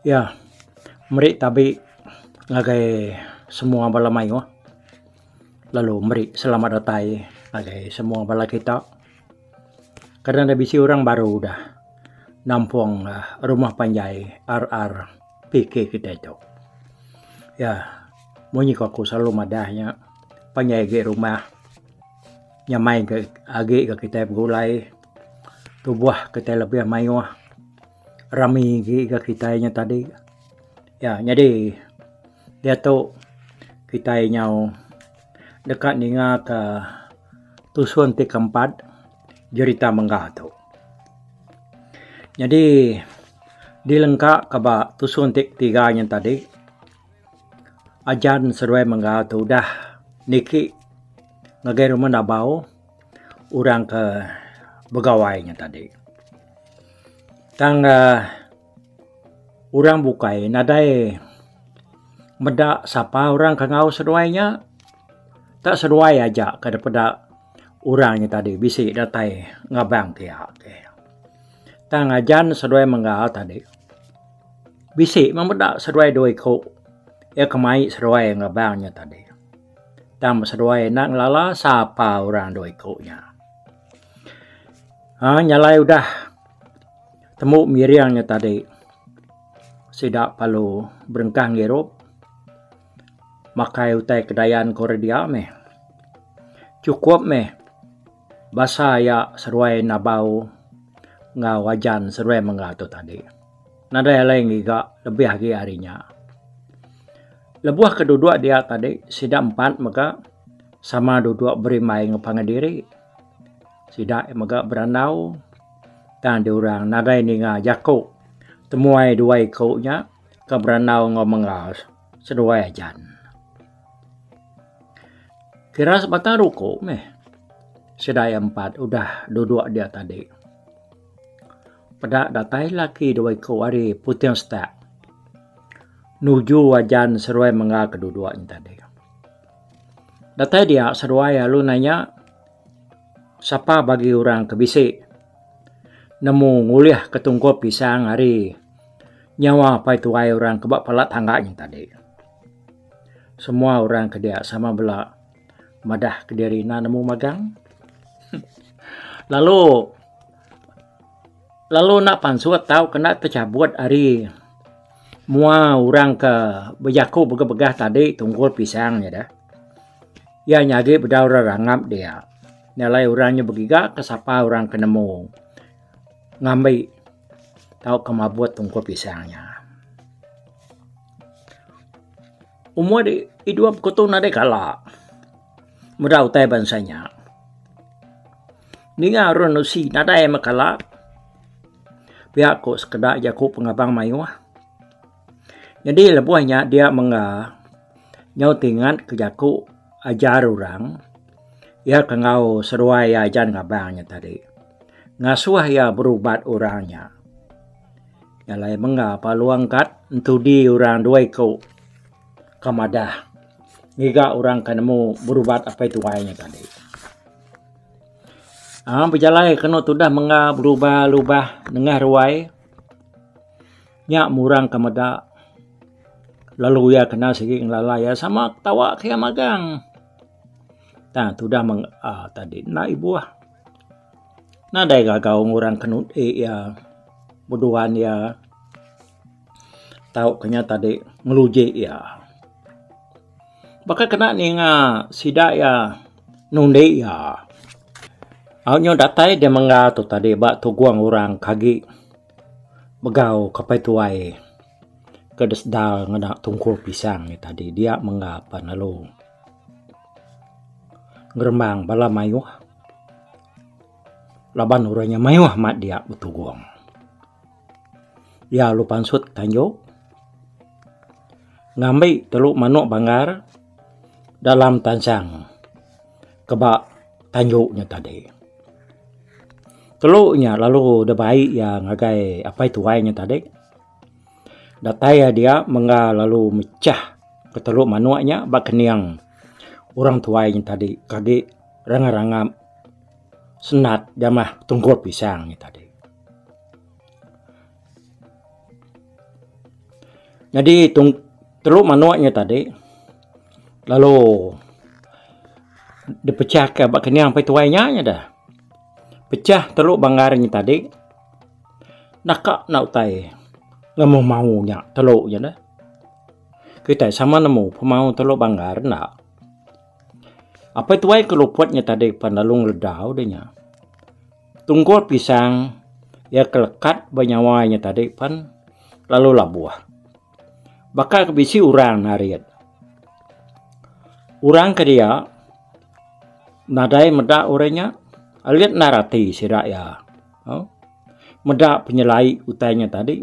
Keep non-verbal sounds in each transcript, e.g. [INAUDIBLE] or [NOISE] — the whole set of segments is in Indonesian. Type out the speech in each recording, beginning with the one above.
Ya, meri tapi ngagai semua bala mayo. Lalu meri selamat datang ngagai semua bala kita. Karena ada bisi orang baru udah nampung uh, rumah panjai RR PK kita itu. Ya, munyi aku selalu madahnya panjai ke rumah nyamai ke agi ke kita gulai tubuh kita lebih mayo rami gi ka kitanya tadi. Ya, jadi dia tu kita nhau dekat ninga ke tusuan ti keempat jerita menggah tu. Jadi dilengkap kaba tusuan ti tiganya tadi ajan seruai menggah tu dah niki ngagai rumah nabau orang ke begawainya tadi tang uh, orang bukai nadai meda sapa orang kangau seruainya tak seruai aja daripada orangnya tadi. Bisi datai ngabang dia ke tang ajan seruai menggal tadi. Bisi memeda seruai doi ko ya kemai seruai ngabangnya tadi. Tang seruai nak lala sapa orang doi ko nya. Ah, nyalai udah temu miriangnya tadi. Sidak palu berengkah ngerop makai utai kedayan koredia me cukup me basa ya seruai nabau. Nga wajan seruai mengato tadi. Nada yang lain juga lebih lagi harinya lebuah kedua dia tadi sidak empat maka sama dua beri main ngepangediri. Sidak maka beranau dan diorang nadai ni nga jako temuai dua ikutnya ke beranau ngomong seduai ajan. Kira sebatang ruko meh. Sedaya empat udah duduk dia tadi. Pada datai laki dua hari putih stak nuju wajan seruai mengal kedudukan tadi. Datai dia seruai lalu nanya siapa bagi orang kebisik nemu nguliah ketungko pisang hari nyawa apa itu ay orang kebak pelat tangganya tadi. Semua orang kedia sama bela madah na nemu magang. [LAUGHS] lalu lalu nak pansuat tahu kena tercabut hari mua orang ke bejaku begah-begah tadi tunggul pisang ya dah. Ya nyagi bedaura rangap dia. Nilai orangnya begiga kesapa orang kenemu ngambil tahu kemabut tungku pisangnya. Umur di idua kutu nade kala. Mudah utai bansanya. Ninga ron si nada yang makala. Pihak ko sekedar jaku pengabang mayu. Jadi lebuhnya dia menga nyau tingan ke jaku ajar orang. Ya kengau seruai ajan ngabangnya tadi ngasuh ya berubat orangnya. Ya lai menga paluang kat di orang dua ko kamadah. Niga orang kanemu berubat apa itu wayanya tadi. Ah berjalan kena tu dah menga berubah-ubah nengah ruai. Nyak murang kamada. Lalu ya kena segi ngelala ya sama tawa kaya magang. Nah, tu dah meng ah, tadi nak ibu ah na dai ga ga orang kanut e ya buduan ya. Tahu kenya tadi ngeluje ya. Baka kena ni nga sida ya nunde ya. Aunyo datai dia menga tu tadi ba tu guang orang kagi begau kapai tuai kedes da ngena tungkul pisang ni tadi dia mengapa nalu ngerembang bala mayuh laban uranya mewah mat dia utugong. Ya lupan sut tanjo. ngambil teluk manuk banggar dalam tansang kebak tanjuknya tadi. Teluknya lalu dah baik yang agai apa itu wainya tadi. Dataya dia mengga lalu mecah ke teluk manuaknya bak keniang orang tuainya tadi kaki ranga-ranga senat jamah tunggul pisangnya tadi. Jadi tung, teluk manuaknya tadi lalu dipecah ke bak keniang apa itu wainya dah. Pecah teluk banggarnya tadi nakak nak utai nemu maunya teluk je dah. Kita sama nemu pemau teluk banggar nak apa itu ai keluputnya tadi pandalung ledau denya tunggul pisang ya kelekat banyawanya tadi pan lalu labuah bakal kebisi urang nariat urang ke dia nadai medak orangnya Aliat narati si raya. Oh. Meda penyelai utainya tadi.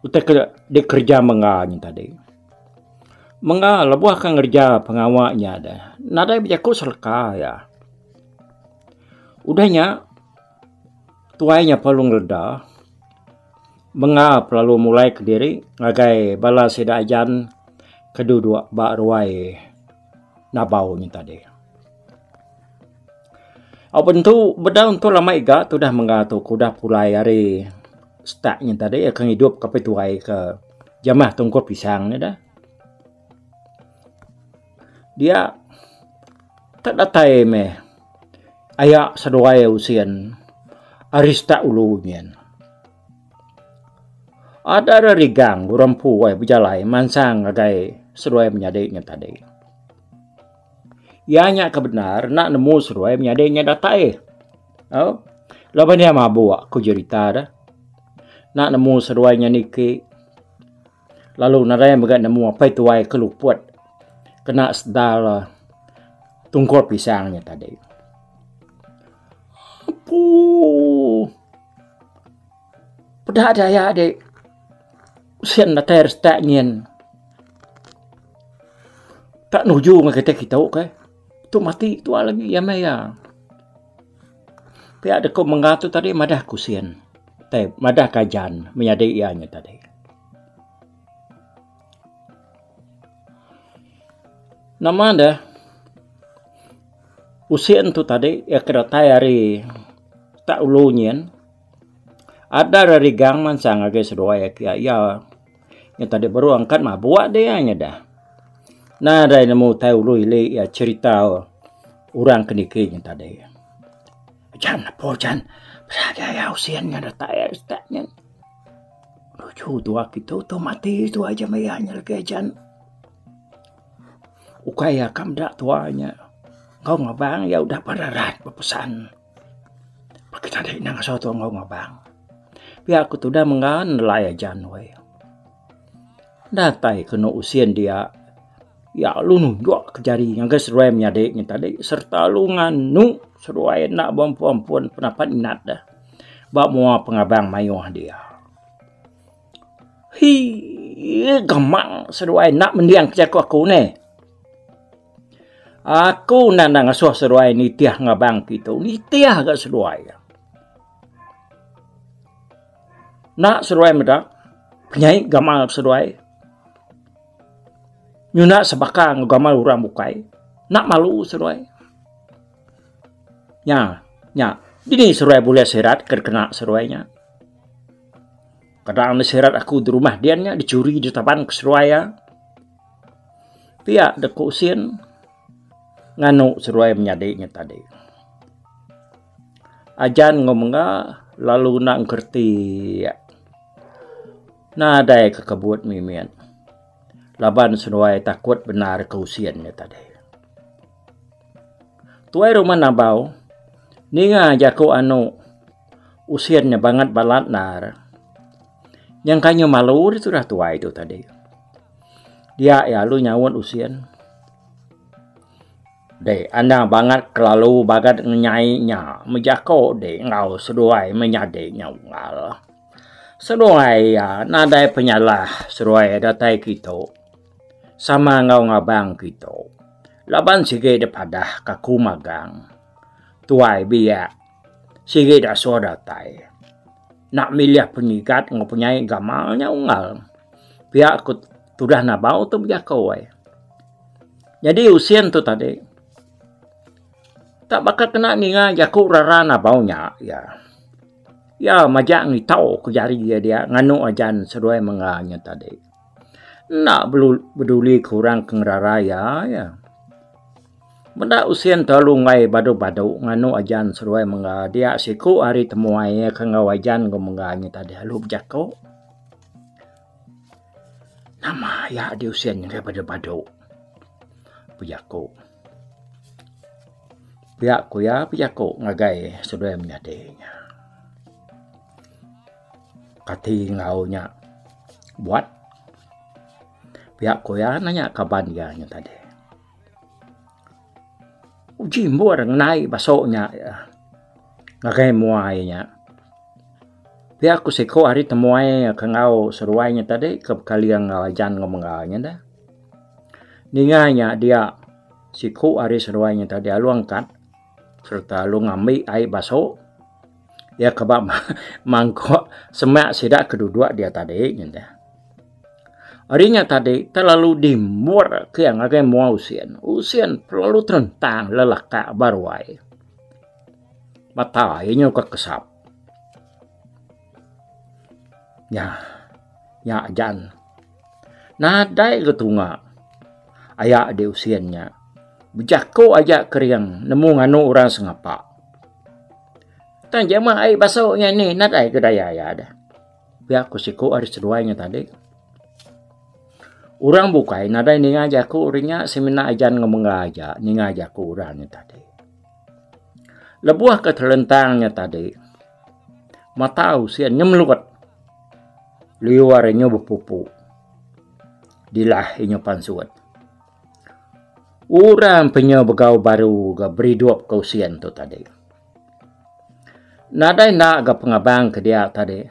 Utai ke, dia kerja menganya tadi. Menga lebuah kan kerja pengawaknya ada. Nada bijaku selka ya. Udahnya tuainya palung reda. Menga lalu mulai ke diri ngagai bala sedajan kedua bak ruai nabaunya tadi. Apa tu beda untuk lama iga tu dah mengatu kuda pulai hari startnya tadi akan hidup ke tuai ke jamah tunggu pisang ni dah. Dia tak datai me ayak seduai usian arista ulunya. Ada rigang gurampu wai berjalai mansang agai seduai menyadiknya tadi ianya kebenar nak nemu seruai menyadainya data eh. Oh. Laban dia mabu aku cerita dah. Nak nemu seruainya niki. Lalu narai megat nemu apa itu ai keluput. Kena sedal tungkol pisangnya tadi. Apu. Pedah daya adik. Usian na ter tak nyen. Tak nuju ngakita kita oke. Okay? tu mati tu lagi ya maya pihak dekuk mengatu tadi madah kusian teh madah kajan menyadai ianya tadi nama anda usian tu tadi ya kira tayari tak ulunyen ada dari gang man sang agak sedua ya kia ya. Yang tadi baru angkat mah buat dia nya dah na dai na mo tahu lu ile ya cerita orang yang tadi. Jan po jan? Berada ya usianya ada tak ya ustaznya lucu tu itu tu mati itu aja mayanya lagi jan ukaya kam dak tuanya kau ngabang ya udah pada rat pesan kita tadi nang soto ngau ngabang. Pihak aku tuh udah mengan layar jan we datai kena usian dia. Ya lu nunjuk ke yang seruai menyadiknya tadi. Serta lu nganu seruai nak perempuan pendapat inat dah. Bak mua pengabang mayuh dia. Hi gemang seruai nak mendiang kerja aku ne aku nandang asuh seruai ni tiah ngabang kita ni tiah gak seruai nak seruai medak penyai gamal seruai Nyuna sebaka ngagamal urang bukai. Nak malu seruai. Nya, nya. Ini seruai boleh serat kerkena seruainya. Kadang serat aku di rumah dia nya dicuri di tapan ke seruaya. Pia deku usin nganu seruai menyadiknya tadi. Ajan ngomongnya lalu nak ngerti ya. Nah, ada kekebut mimian laban senuai takut benar keusiannya tadi. Tuai rumah nabau, ninga jaku anu usiannya banget balat nar. Yang kanyo malu itu dah tua itu tadi. Dia ya lu nyawon usian. De, anda banget kelalu bagat nya mejako de ngau seduai menyade nyawal. Seduai ya nadai penyalah seduai datai kita sama ngau ngabang kita. Laban sige daripada kakumagang. Tuai biak. Sige dah soda tai. Nak milih penyikat ngapunyai gamalnya ungal. Aku sudah nabau tu biak kau Jadi usian tu tadi. Tak bakal kena ninga jaku rara nabaunya ya. Ya majak ni tahu kejari dia dia nganu ajan seruai menganya tadi. Nak peduli kurang kengraraya ya. Benda usian terlalu ngai badu-badu nganu ajan seruai menga dia siku hari temuai kengawajan go menganya tadi halu jako. Nama ya di usian yang badu-badu. Pujako. Pihak ku ya pujako ngagai seruai menyadenya kati ngaunya buat. Pihak koya nanya kapan dia nya tadi. Uji orang naik basoknya ya ngakai muainya. Pihak ku seko hari temuai ke ngau seruainya tadi ke kalian ngawajan ngomong nya dah. Ninganya dia siku hari seruainya tadi alu angkat serta alu ngambil air basok ya kebab [LAUGHS] mangkok semak sidak kedua dia tadi gitu. Arinya tadi terlalu dimur ke yang agak mau usian. Usian terlalu terentang lelaka barwai. Mata ini ke kesap. Ya, ya jan. Nadai ketunga. Ayak di usiannya. Bejako aja keriang nemu nganu orang sengapak. Tan jama ai basoknya ni nat ai kedaya ya ada. Pihak kusiko ada seruainya tadi. Orang bukai nada ini ngajak ku urinya semina ajan ngomong aja ni ngajak ku orangnya tadi. Lebuah ketelentangnya tadi. Mata usia nyemlukat. Liwarnya berpupu. Dilah inyo pansuat. Orang punya begau baru ga beri dua kausian tu tadi. Nadai nak ga pengabang ke dia tadi.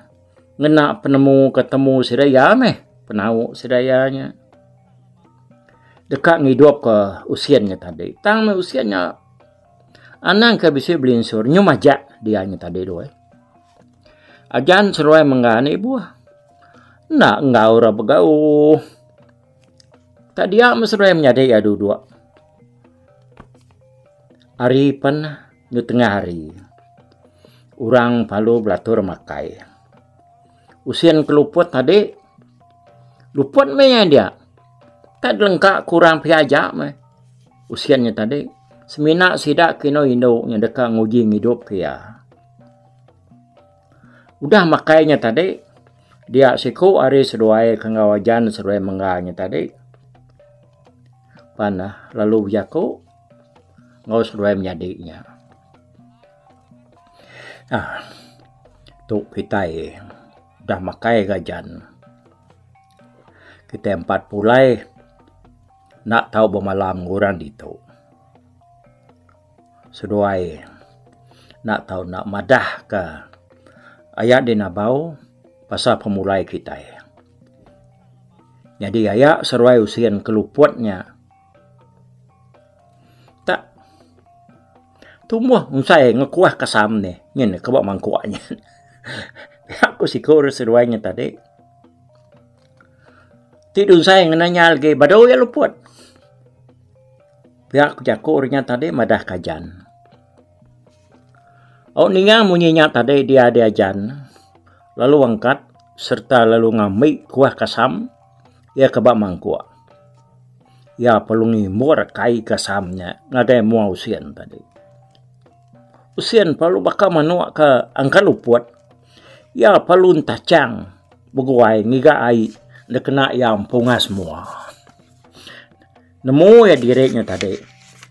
Ngena penemu ketemu sidaya meh. Penau sidayanya. Dekat ngidup ke usiannya tadi. Tang me usiannya. Anang ke bisa belinsur. Nyumajak dia tadi doa. Ajan seruai menggani buah. Nak ngau ra begau. Tak dia meseruai menyadai ya dua. Hari nyu tengah hari orang palu belatur makai. Usian keluput tadi, luput me dia. Tak lengkap kurang piajak me. Usiannya tadi, semina sidak kino indo yang dekat nguji hidup dia. Udah makainya tadi, dia siku hari seruai kengawajan seruai mengganya tadi. Panah lalu biaku ngau seruai menyadiknya. Ah, tu kita dah makai gajan. Kita empat pulai nak tahu bermalam ngurang itu. Seduai nak tahu nak madah ke ayat di nabau pasal pemulai kita. Jadi ayat seruai usian keluputnya tumbuh saya ngekuah kasam ni ngin ke bawah mangkuaknya aku si kor seruainya tadi tidur saya nanya lagi badau ya luput pihak jakurnya tadi madah kajan oh ninga munyinya tadi dia ada ajan lalu angkat serta lalu ngambil kuah kasam ya kebak mangkuak ya pelungi mur kai kasamnya ngada mau usian tadi usian palu baka manua ka angka luput ya palu tacang buguai ngiga ai na kena yang pungas semua. Nemu ya direknya tadi.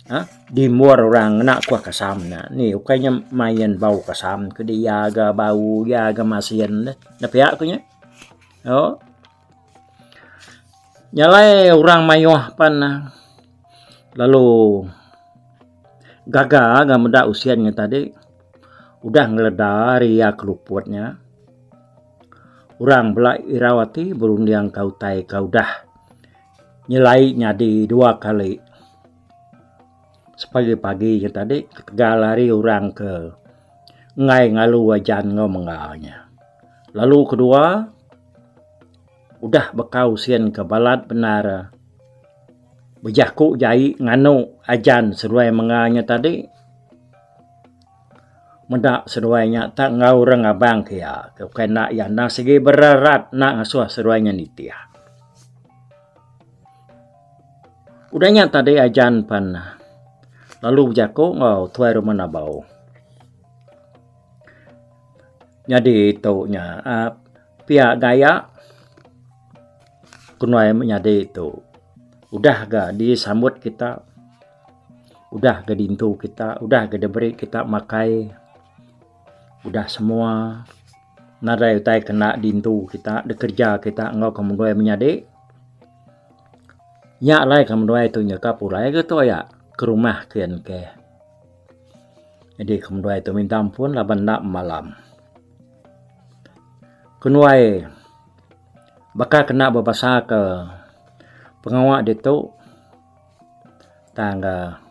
Ha? Di muar orang nak kuah kasam na ni ukainya mayan bau kasam ke dia ga bau ya ga masian na pihak kunya oh. Nyalai orang mayuah pan lalu gagal nggak muda usianya tadi. Udah ngeledari ya keluputnya. Orang belak irawati berundiang kau tai kau dah. Nyelai nyadi dua kali. Sepagi-pagi yang tadi ketiga lari orang ke ngai ngalu wajan ngomengalnya lalu kedua udah bekau sian ke balat benar bejaku jai nganu ajan seruai menganya tadi. Mendak seruainya tak ngau reng abang kia. Kena ya na segi berat nak ngasuh seruainya nitia Udahnya tadi ajan pan. Lalu jako ngau tuai rumah nabau. Jadi itu nya uh, pihak gaya kunwai menyadi itu udah ga disambut kita. Udah ga dintu kita. Udah ga diberi kita makai. Udah semua. Nada utai kena dintu kita. Bekerja kita ngau kemudian menyadi Nya lai kam doi tu nya ka pulai ke to ya. Ke rumah kian ke. Jadi kam doi tu minta ampun lah nak malam. Kenuai bakal kena berbahasa ke pengawak dia tu tangga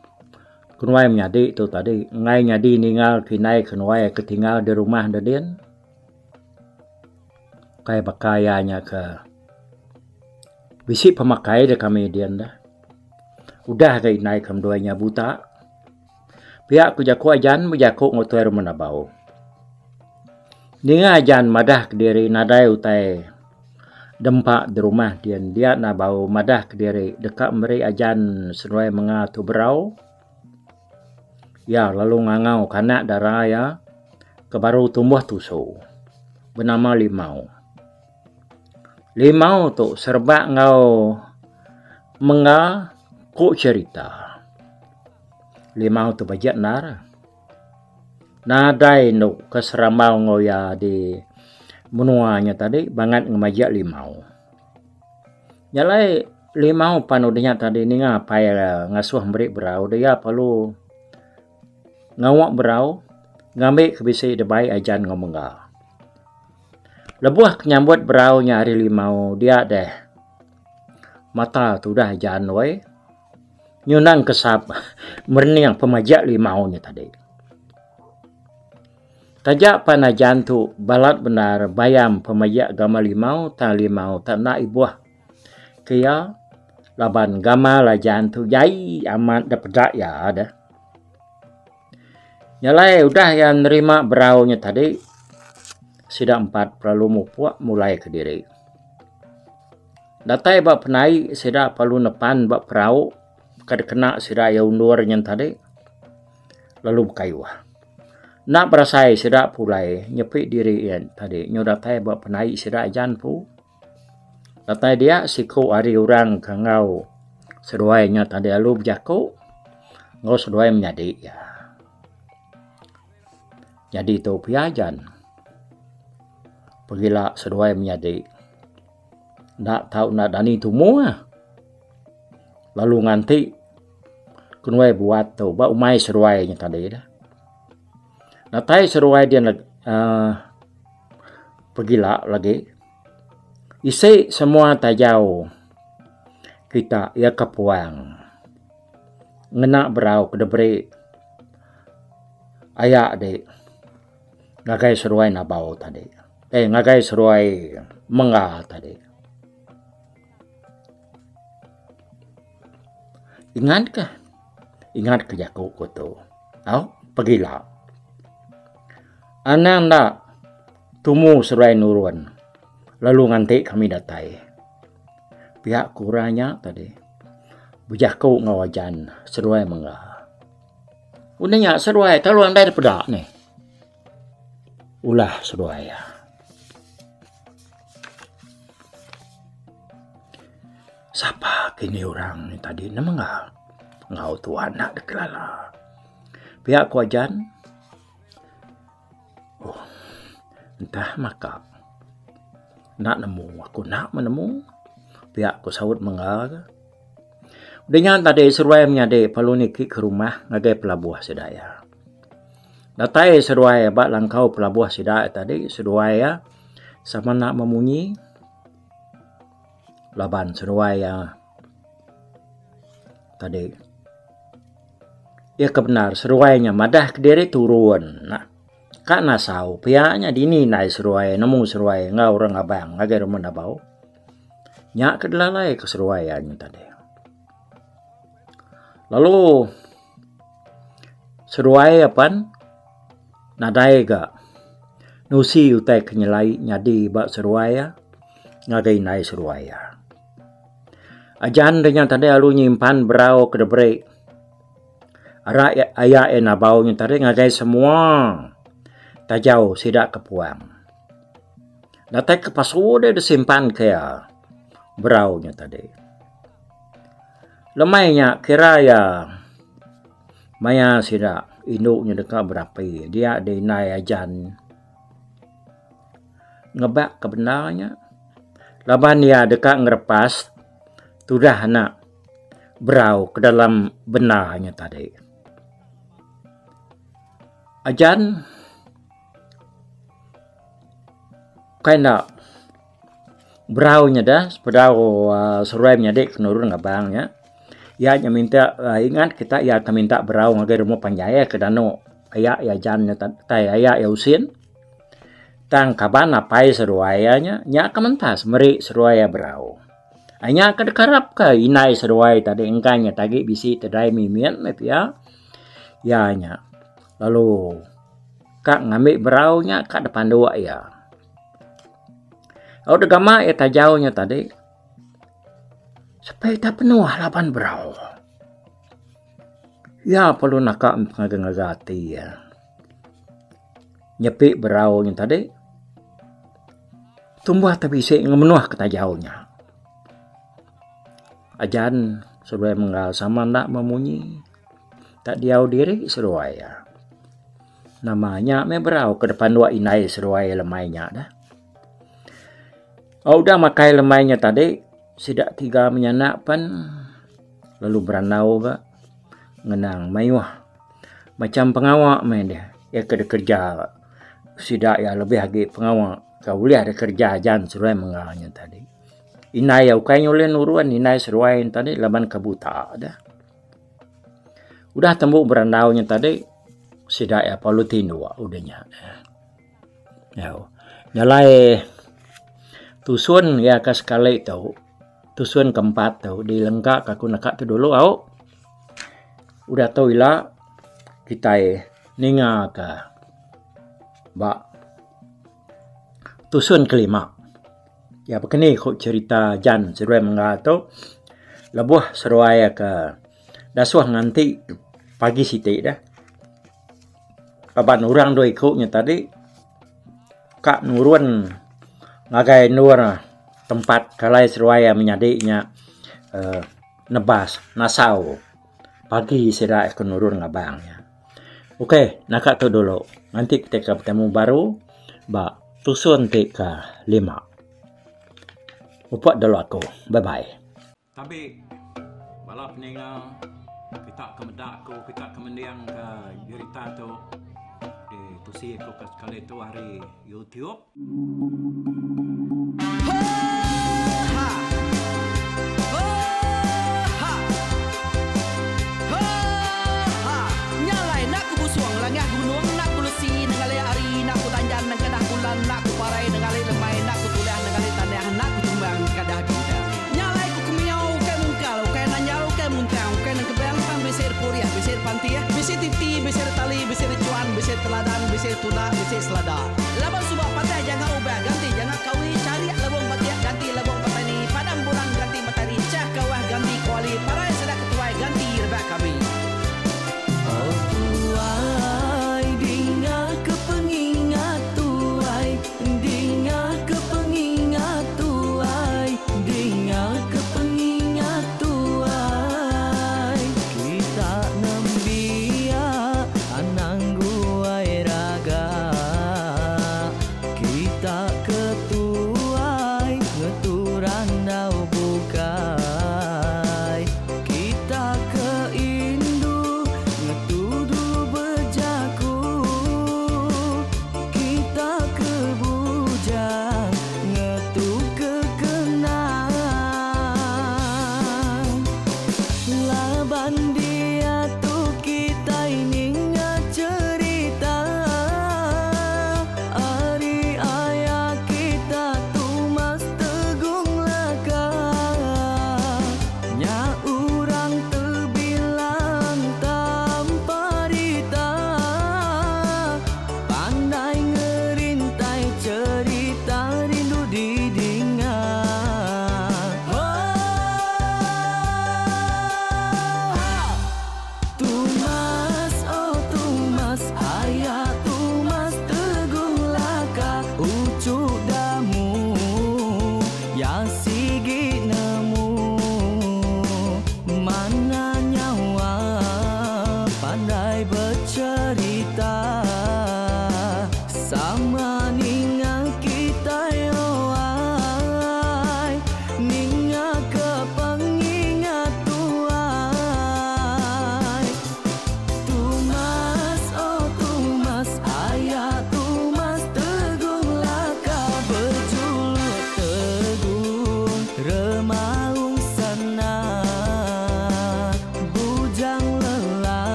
kenuai menyadi tu tadi ngai nyadi ninggal kinai kenuai ketinggal di rumah dia kai bakayanya ke Bisi pemakai de kami dian dah. Udah ke naik kam doanya buta. Pihak ku jaku ajan menjaku ngotor menabau. Ninga ajan madah ke diri nadai utai dempak di rumah dian dia nabau madah ke diri dekat meri ajan seruai mengatu berau. Ya lalu ngangau kanak darah ya kebaru tumbuh tusu bernama limau. Limau tu serba ngau menga ku cerita. Limau tu bajak nara. Nadai nu keseramau ngau ya di menuanya tadi banget ngemajak limau. Nyalai limau panudnya tadi ni ngapa ya ngasuh beri berau dia perlu ngawak berau ngambil kebisi debai ajan ngomong Lebuah kenyambut beraunya hari limau dia deh. Mata tu dah janwai. Nyunang kesap [LAUGHS] merniang pemajak limaunya tadi. Tajak pana jantu balat benar bayam pemajak gama limau tak limau tak nak ibuah. Kaya laban gama la jantu jai amat dapat ya ada. Nyalai udah yang nerima beraunya tadi sida empat perlu mupuak mulai ke diri. Datai bak penai sida perlu nepan bak perau kad kena sida ya undur tadi lalu kayuah. Nak berasai sida pulai nyepi diri yang tadi nyo datai bak penai sida jan pu. Datai dia siku hari orang kangau seruainya tadi lalu berjaku ngau seruai menjadi ya. Jadi itu piajan pergilah seduai menyadi. Nak tahu nak dani tu mua. Lalu nganti kunwai buat tu ba umai seruai nya tadi dah. Nak tai seruai dia uh, pergilah lagi. Isi semua tajau kita ia kapuang. Ngena berau ke debri ayak de ngagai seruai nabau tadi eh ngagai seruai menga tadi. Ingat ke? Ingat ke jaku ko tu. Au, pergilah. Anang nak tumu seruai nuruan. Lalu nganti kami datai. Pihak kuranya tadi. Bujaku ngawajan seruai menga. Unanya seruai, tahu anda ada pedak ni. Ulah seruai ya. Siapa kini orang ni tadi nama ngau? Ngau tu anak dekelala. Pihak kuajan. Entah maka. Nak nemu, aku nak menemu. Pihak ku sawut mengal. Dengan tadi seruai menyade palu niki ke rumah ngagai pelabuh sedaya. Datai seruai bak langkau pelabuh sedaya tadi seruai ya sama nak memunyi laban seruai ya tadi. Ya kebenar seruainya madah kediri turun. Nah, kak nasau pihaknya dini naik seruai nemu seruai ngau orang abang ngagai rumah nabau. Nyak kedelalai keseruaiannya tadi. Lalu seruai apa? Nadai ga nusi utai kenyalai nyadi bak seruaya ngagai nai seruaya. Ajan dengan tadi alu nyimpan berau ke debre. Ara ayah e nabau nya tadi ngagai semua. Tajau sidak kepuang. Natai ke pasude disimpan kaya berau nya tadi. Lemainya kira ya maya sidak induknya dekat berapa dia ada nai ajan ngebak kebenarnya laban dia dekat ngerepas sudah nak berau ke dalam benarnya tadi ajan kena beraunya dah berau uh, seruainya dek nurun ngabangnya ya nya minta uh, ingat kita ya minta berau ngagai rumah panjaya ke dano. Aya ya jan tai aya ya usin. Tang kaban apai seruayanya nya kementas meri seruaya berau hanya kedekarap ke inai seruai tadi engkanya tadi bisi tedai mimian ya. Ya nya. Lalu kak ngambil beraunya kak depan dua ya Oh, degama ya tajaunya tadi tak penuh halapan berau. Ya perlu nak ngagati ya. Nyepik berau yang tadi. Tumbuh tapi si ngemenuh kata jauhnya. Ajan seruai menggal sama nak memunyi. Tak diau diri seruai ya. Namanya me berau ke depan dua inai seruai lemainya dah. Oh, udah makai lemainya tadi sidak tiga menyanak pan lalu beranau ga ngenang mayuah macam pengawak main dia ya kerja kerja sidak ya lebih lagi pengawak kau boleh ada kerja jan suruh mengalanya tadi. Inai ya ukai nyulen uruan inai seruai tadi laban kabuta ada. Udah tembuk beranau nya tadi sidak ya palutino udahnya. Ya nyalai tusun ya kas kali tahu tusuan keempat tau. Di lengkap kaku nakak tu dulu au. Udah tau ila kita eh ninga ka ba. Tusuan kelima. Ya begini kok cerita jan seruai mengato lebuh seruai ke dasuah nganti pagi siti dah. Papan orang doi ikutnya tadi kak nurun ngagai nur tempat kalai serwaya menyadiknya uh, nebas nasau. Pagi sira nurun ngabangnya. Oke okay, nak tu dulu. Nanti kita ketemu baru ba tusun tika lima. Upat dulu aku. Bye bye tapi balap ninga kita kemedak ko kita kemendiang ke cerita tu di tusi ko kali tu hari YouTube. Teladan bisa तलादान विशेष तुला विशेष लदा